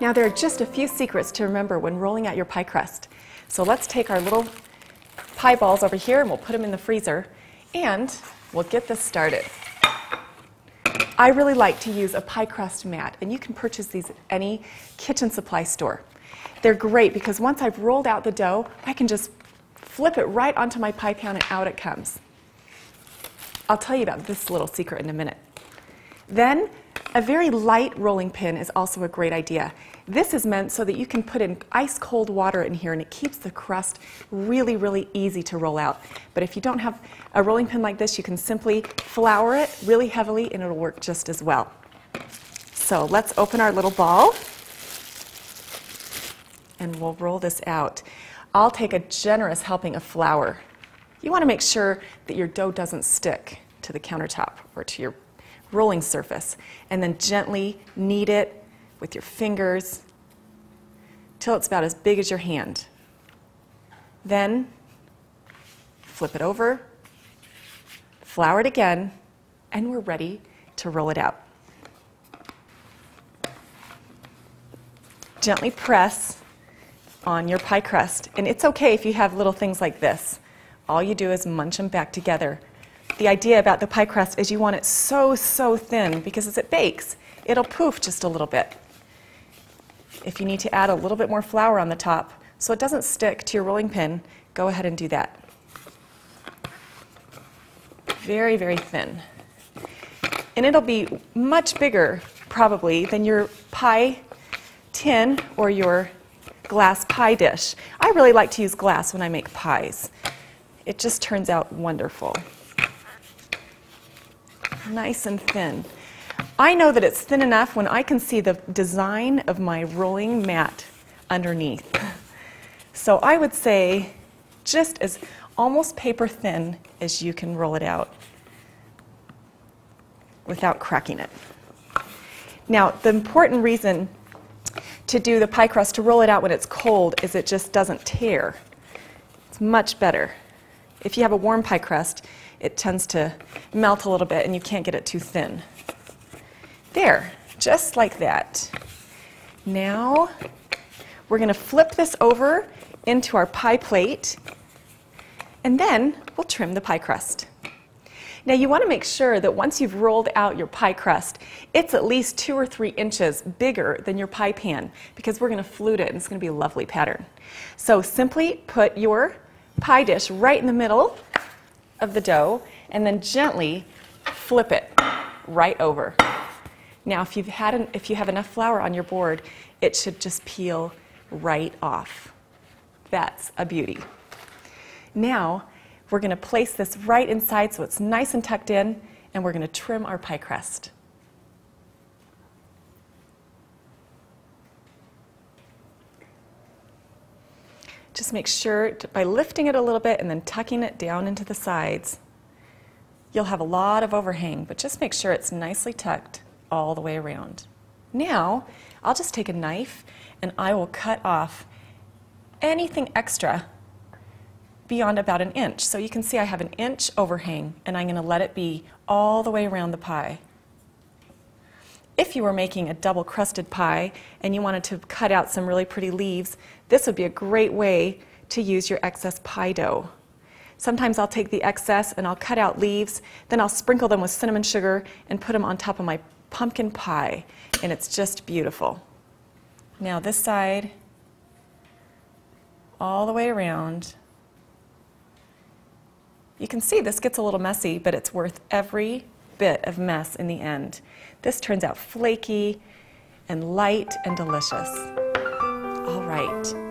Now there are just a few secrets to remember when rolling out your pie crust. So let's take our little pie balls over here and we'll put them in the freezer and we'll get this started. I really like to use a pie crust mat and you can purchase these at any kitchen supply store. They're great because once I've rolled out the dough, I can just flip it right onto my pie pan and out it comes. I'll tell you about this little secret in a minute. Then, a very light rolling pin is also a great idea. This is meant so that you can put in ice cold water in here and it keeps the crust really, really easy to roll out. But if you don't have a rolling pin like this, you can simply flour it really heavily and it'll work just as well. So let's open our little ball and we'll roll this out. I'll take a generous helping of flour. You want to make sure that your dough doesn't stick to the countertop or to your rolling surface. And then gently knead it with your fingers till it's about as big as your hand. Then flip it over, flour it again, and we're ready to roll it out. Gently press on your pie crust. And it's okay if you have little things like this. All you do is munch them back together. The idea about the pie crust is you want it so, so thin because as it bakes, it'll poof just a little bit. If you need to add a little bit more flour on the top so it doesn't stick to your rolling pin, go ahead and do that. Very, very thin. And it'll be much bigger, probably, than your pie tin or your glass pie dish. I really like to use glass when I make pies. It just turns out wonderful. Nice and thin. I know that it's thin enough when I can see the design of my rolling mat underneath. So I would say just as almost paper thin as you can roll it out without cracking it. Now, the important reason to do the pie crust, to roll it out when it's cold, is it just doesn't tear. It's much better. If you have a warm pie crust, it tends to melt a little bit and you can't get it too thin. There, just like that. Now, we're going to flip this over into our pie plate, and then we'll trim the pie crust. Now you want to make sure that once you've rolled out your pie crust, it's at least two or three inches bigger than your pie pan because we're going to flute it and it's going to be a lovely pattern. So simply put your pie dish right in the middle of the dough and then gently flip it right over. Now if, you've had an, if you have enough flour on your board, it should just peel right off. That's a beauty. Now, we're going to place this right inside so it's nice and tucked in, and we're going to trim our pie crust. Just make sure to, by lifting it a little bit and then tucking it down into the sides, you'll have a lot of overhang, but just make sure it's nicely tucked all the way around. Now, I'll just take a knife and I will cut off anything extra beyond about an inch. So you can see I have an inch overhang and I'm going to let it be all the way around the pie. If you were making a double crusted pie and you wanted to cut out some really pretty leaves, this would be a great way to use your excess pie dough. Sometimes I'll take the excess and I'll cut out leaves, then I'll sprinkle them with cinnamon sugar and put them on top of my pumpkin pie, and it's just beautiful. Now this side, all the way around. You can see this gets a little messy, but it's worth every bit of mess in the end. This turns out flaky and light and delicious. All right.